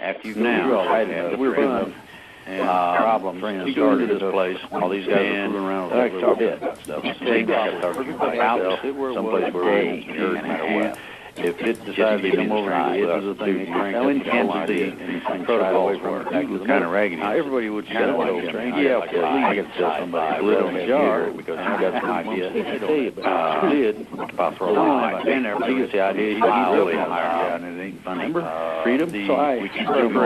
after you've now, through all that, we're done and uh, problems friends started this place. All these guys are moving around with a little bit. Stuff. Big problems. Out someplace where it doesn't matter what if it decides to come over and go the thing how intense the protocols were. It was kind of raggedy. Now, everybody would kind of. Yeah. I could tell somebody who lived the jar because I got some idea. I but you did. I've been there. He gets the idea. He's really higher and it ain't funny. Remember? Uh, Freedom? So I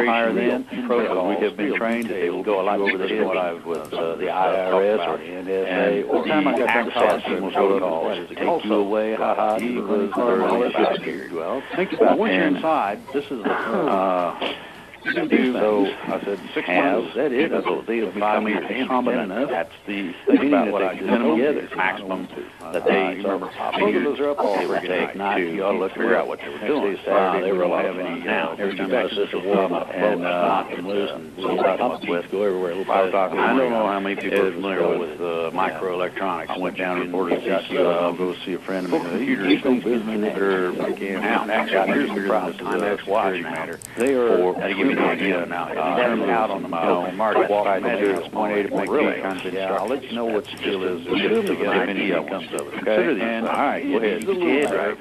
higher than protocols. We have been trained to able go a lot over this what I was uh, the IRS or NSA or the time I got access to protocols to take you away, ha ha, scared. Well, think about well, once you're inside, this is the, uh, you do so. I said six have, months. That is a little deal. Five years common enough. That's the thing about what I do. Minimum is maximum that they are Both of those are up all over take night. You ought to look figure out what they were doing. Saturday, they were a lot of money now. Every time my sister warm up and not uh, and listen, I talked with go everywhere. I don't know how many people are familiar with uh, microelectronics. I went down and ordered a CCO. I'll go see a friend of mine. Computers don't business that are now. Actually, here's the problem. Time X matter. They are huge idea now. I'm out on the film. Mark walked by the deer this morning to make really? Yeah, I'll let you know what the deal is idea Consider this. All right, go ahead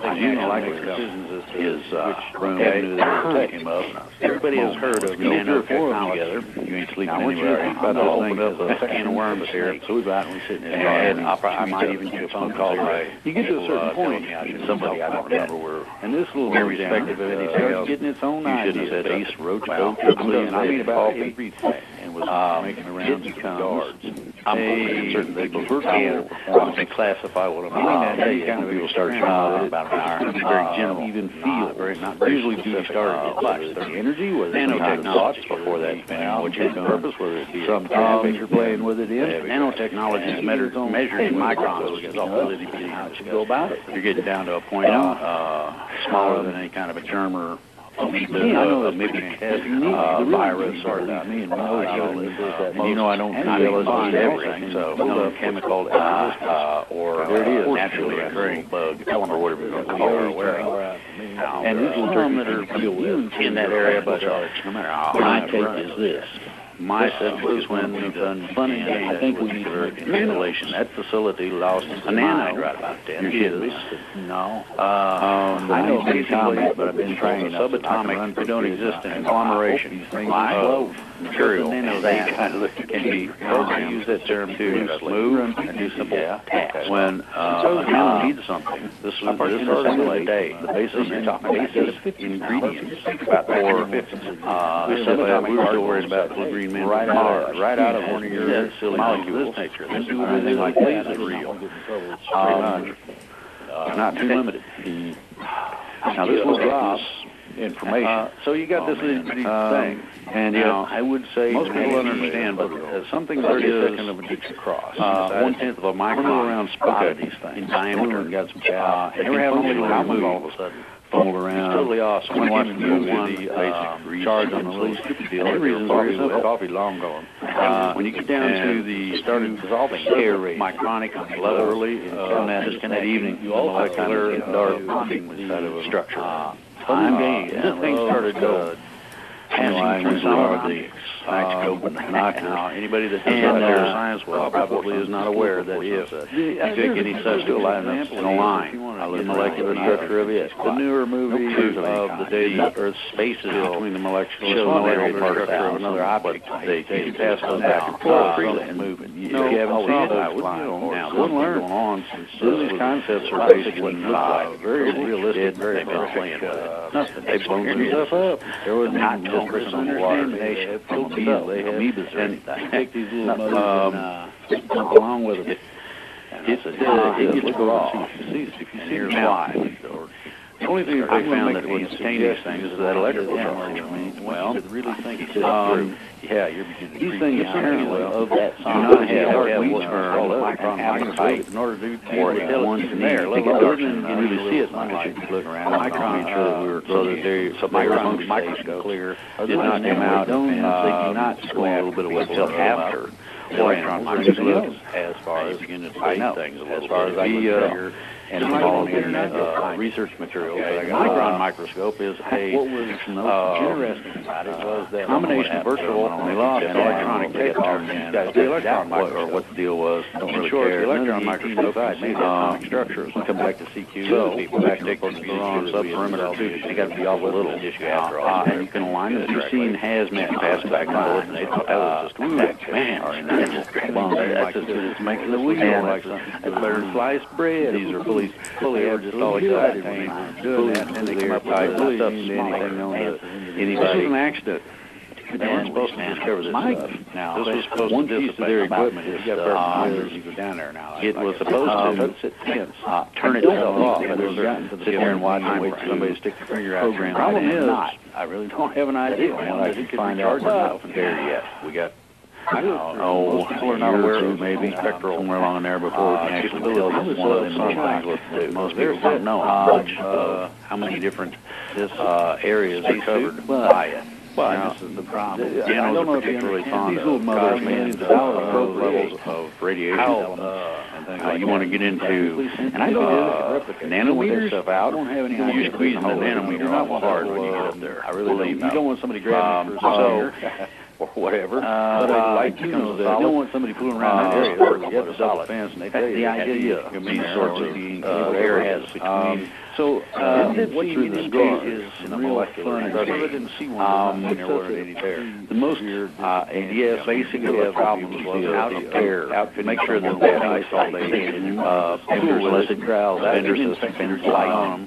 things you like decisions is, uh, room okay. taking up. Everybody has heard of nano. You ain't sleeping now, anywhere. I'm about to open up a can of worms here. So we're out and sitting in the and I might even get a phone call. You get to a certain uh, point, somebody I don't remember where, and this little perspective of anything else, getting its own ideas. You shouldn't have said Ace Roach. I mean about everything was um, oh. making around the guards. I'm hoping certain people who can probably classify what I'm uh, saying. Kind of people start uh, about an hour. Very general, even feel uh, very not very usually do duty started uh, at the energy was nanotechnology before that. What your purpose Whether was some topic you're playing with it in. Nanotechnology is measured measured in microns. It's all really how you go about it. You're getting down to a point uh, smaller than any kind of a germ or even, uh, maybe uh, virus or that. Uh, you know, I don't analyze everything, so no chemical uh, uh, or uh, naturally occurring bug or whatever you call it. Aware of. And these little that are in that area, but my take is this. My subject is when we've done funny and I think we need to. That facility lost an anide right about then. It is. No. Um, uh, um, I know basically, but I've been trying subatomic. They don't exist in agglomeration. Why? material. And they kind of can be, programmed use that term to move and do simple tasks. When uh, a town needs something, this is this article today, the basis, basis ingredients. for, uh, so uh, we were still worried about the green man right out, of, right out of one of your silly molecules. This nature, this anything like that is real. Um, Not too limited. Now this was drop information. Uh, so you got oh, this man. Um, thing, um, and you know, I would say most people don't understand, but uh, something such as of an inch across, uh, one tenth of a micron around spotted these things in diameter, and got some chaff. Uh, never have a little move all of a sudden fumbled around. It's totally awesome. When watching you one the uh, basic charge on a little stupid deal, every reason probably well. coffee long gone. Uh, when you get down to the started dissolving air rate, micronic level, early, uh, and that, that evening, you all molecular dark bonding structure. Uh, I'm getting, this thing started uh, passing through some of the Thanks, Copeland. Now, anybody that doesn't uh, science well probably is not aware that if you take any substance in a line, the molecular structure of it, the newer movie of the day Earth's space is between the molecular structure of another object, they can pass those back and forth freely and move it. If you haven't oh, saw those lines, now. this learn. on since uh, these concepts are very realistic, very playing uh, with it. They've blown up. There was not just amoebas. So they have amoebas or and anything. Take these little um, and, uh, along with them. It's, it's, uh, it gets raw. If you see, if you see, if you see it only thing that I found that would sustain these things is that electrical charge. I mean, well, really think it's um, yeah, you're these things apparently of that size do not have, have what's called electron microscope in order to be more intelligent there. Look at those and really see it like you look around. Micron, uh, we were uh, so that they so micron microscope clear did not come out. and they do not square a little bit of what's after electron microscope as far as I know. As far as I can figure all on the the internet, uh, uh, research materials Okay, that I got. micron Uh, microscope is a what was most uh, interesting about it was that combination of virtual and they lost and an electronic takeoff and and the electron microscope. what the deal was. Don't really care. the electron microscope made atomic um, structures. Come back to CQ. So, back take on the wrong subperimeter too. They got to be awful little. after all. Uh, and you can align it. You've seen hazmat pass back and and thought that was just, man, that's just. That's it's making the wheel And like it's- It's better than sliced bread. These are They were just just always excited excited when when they they were were doing that, and they come up with tight this stuff, anything anything on the- the, This was an accident. They weren't supposed to discover this Mike, stuff. Now, this was supposed one to piece of their equipment is, this uh, you go down there now. It was supposed uh, to let's sit tense. uh, turn I don't itself off. it was sit there and watch and wait for somebody to stick their finger out program problem it is, not. I really don't have an idea. I can find out themselves there yet. We got Oh, Most people are not year aware two, of maybe uh, spectral somewhere along in there before we uh, can actually capabilities. build I one of uh, them things what to do. Most people don't know how much, uh, uh, how many different uh, areas are covered suit. by it. Well, Now, this is the problem. the- I don't know are if you particularly understand fond these of little mothers, cosmic millions uh, dollars levels appropriate, of radiation how, elements uh, and things uh, like you that. wanna get into- and I uh, don't replicate nanometers stuff out. I don't have any You idea. squeeze the You're nanometer not awful one hard that when you will, get up there. I really Believe don't. You don't want somebody grabbing Um, you for a so- finger or whatever. Uh, but a light you know you don't want somebody fooling around Uh, that area. or get the solid. fence, and they The tell you idea that of these sorts of the, uh, areas um. So, Uh, uh, what you need need is is real fun study. I didn't see one Um, when there wasn't any there. The most, uh, and yes, basically the problem was out of air, out to make sure that that ice all day, uh, vendors listed crowds, vendors system, vendors light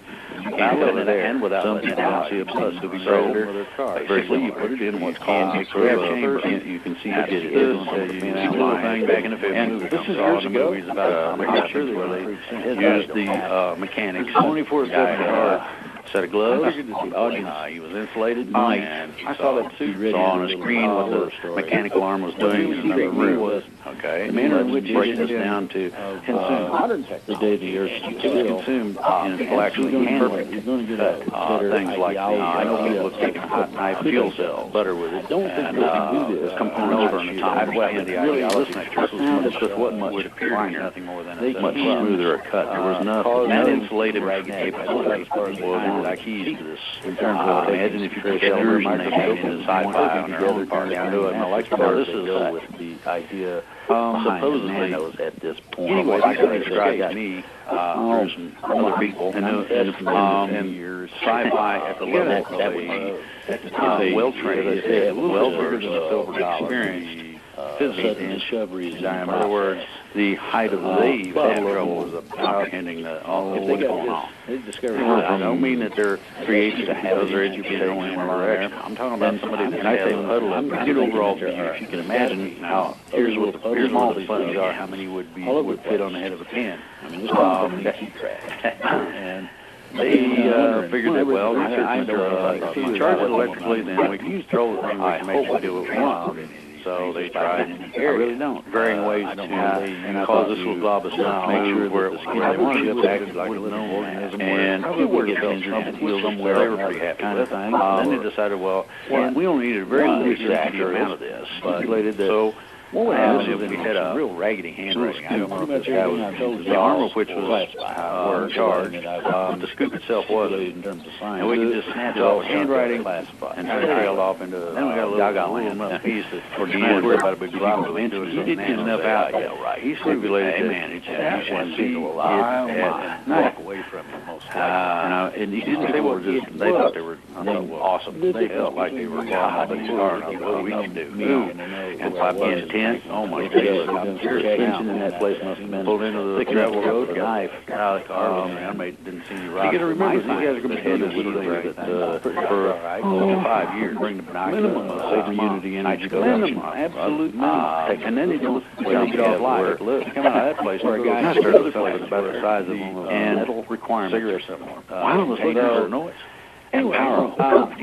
them. And without there, and without some people it don't see a bus to be So, predator. Basically, you put it in what's called a grab chamber, you can see it this, is, uh, you man, see out little thing back in the 50s. And this is years ago, movies about uh, atomic I'm sure they used the, uh, mechanics. 24 guy, seven uh, hard. Set of gloves. I see audience. Uh, he was insulated. Mike, and I saw that suit saw on a screen what the story. mechanical arm was doing in another room. was Okay, the manner in which it break is this down to uh, consume. The day the earth It was consumed uh, in and actually perfect perfect You're going to get a uh, things like the. I know people have taken hot knife fuel cells, butter with it, don't think and uh, do this. components Uh, for an I'd atomic weapon. weapon. The Really, ideology listen, this this was was much, just what much finer, nothing more than a much smoother a cut. There was Uh, nothing. That insulated ragged capability was the keys to this. In terms of Uh, taking imagine if you put pictures pictures and and they microscope made sci-fi on together, own part. turn into an Now, electrical this is uh, with the idea um, supposedly nanos at this point. Anyway, Like I described me uh, uh, through some other people and, and, and, um, and sci-fi at the level that would a be- uh, well as trained, I said, a little well versed, silver dollar. experienced Uh, sudden and discoveries in In other words, the height of the Uh, wave but had trouble was about- comprehending the, all of they going on. they discovered You know, I don't mean that they're created to have those educated in one direction. I'm talking about somebody that And has a puddle a up. good overall view. If you. Can imagine now, here's what the, here's all the funnies are, how many would be, would fit on the head of a pin. I mean, this Um, key track. And they uh, figured that, well, I, I, uh, if you charge it electrically, then. We can control the thing, we can make it do what we want. So they tried I really don't. varying ways I don't to I cause this little you glob of stuff. make sure where it was where they wanted would to be get acted back like a living organism and it would get injured and healed somewhere. They were pretty happy with thing. Uh, then they decided, well, we only needed a very limited amount of this. So What would uh, happen we had a real raggedy handwriting. I don't know if this guy everything I've told was, the arm of which was it uh, charged. Um, the scoop itself was in terms of science. and we could just snatch Well, off handwriting and turn it trailed off into Then we got a little- piece that for the end. worry about a big problem. problem. Eventually, he did get enough out. Yeah, right. He stimulated Hey, that- man, it's and- one single alive. it- and walk away from it most Uh, likely. and, and he didn't say what just, they thought they were I Then thought, well, awesome. They felt like they were, God, but he's hard what we can do. And five bucks a tent, oh my goodness. Tension in that place must have been Pulled into the road, knife. got out of the car, um, I made, didn't see any. You gotta remember, these guys are gonna be doing this had little to thing that, uh, uh, for oh, five years. Bring the. Minimum of Save six community months. energy Minimum, production. absolute Uh, minimum. And then they when they get off live, look, come out of that place, Where a guy I started to feel about the size of uh, and metal requirements. cigarette somewhere. Uh, wow, let's look for noise. Anyway, power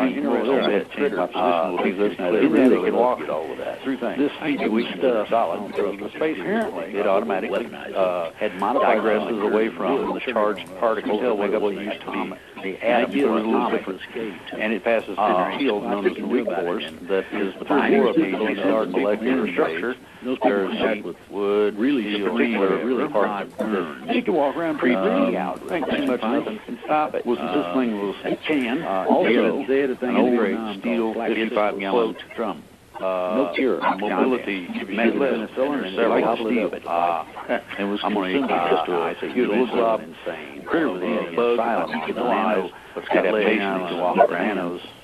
property with the nanos. Like, That's uh, you know, interesting there, bit. trigger Uh, position be because listening they to really they can walk all that. Through things. This feature weak stuff solid. the space Apparently, it automatically uh, had modified digresses away from the charged particles that make up the, the, the atom idea for was a little different, and it passes through Uh, a field known as the weak force that is the Fine. four pages Those of the molecular big structure. There's with wood, really steel, particular, really hard of burns. You can walk around pretty big out. Think too much nothing can stop it. Was Uh, this thing was It can. Uh, also, they had a- they had a thing an old Vietnam steel 55 gallon drum. Uh, No cure. mobility penicillin and several steel. Uh, it was I'm consumed this just to a said, huge you little know, glob. insane. Critter was Yeah, a bug, silent.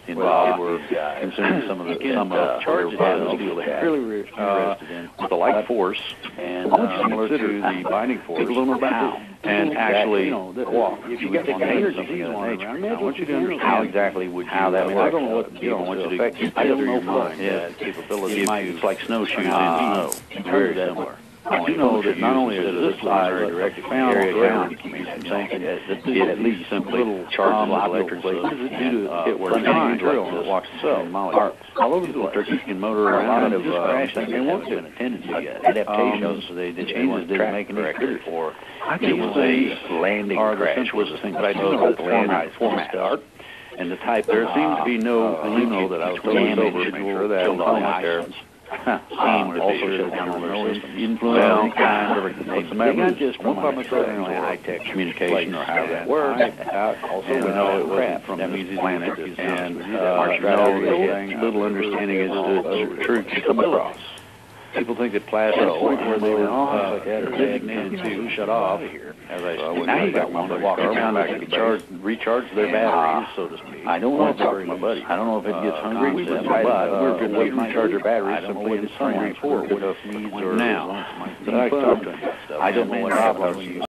You No know, eyes. but adaptations Adaptations to to walk walk bananas Wow. involved were guys. consuming some of the You some of uh, charges of steel had. Really Uh, interested in. with a like force And uh, uh, similar to the binding force. People don't know about How. And That, actually you know, that- walk. if you would got the energy do something of nature. I want you to understand how exactly would you how that uh, would work. I don't know what- Uh, you know, I want you to to affect you. I don't know mind. Yeah, Yeah, capability. it It's like snowshoes Uh, in snow. very Very similar. I do know that not only is is this size directly found area ground ground, communication, saying that it at least simply little charges um, electric places places due to uh, it were from trying drill like walks molecules. all over the place. Turkey motor A around lot of of uh, crashing they want to to yet. adaptations. Um, they, they the changes didn't make any critter for. I was a landing crash was thing, the but I do know the the format, format. and the type. There seems to be no uh, linkage know that I was totally sober, sober, make sure that and all all there. Um, to also shut down their systems. influence Well, of any kind, what's the They got just one problem an is that high-tech communication or how that works. Also, And, we know it wasn't crap from that means planet, and uh, no little understanding is all the truth come across. People think that plastic So, point where they were oh, uh, like that, or that, in know, to shut off. here. As I wouldn't now you got one on that the around that can charge, recharge their batteries, so to speak. I don't Well, want to very my buddy. I don't know if it gets Uh, hungry, we but uh, we're good we to recharge our batteries simply in the sunlight for enough needs or Now, I talked to him. I don't know what happens I when you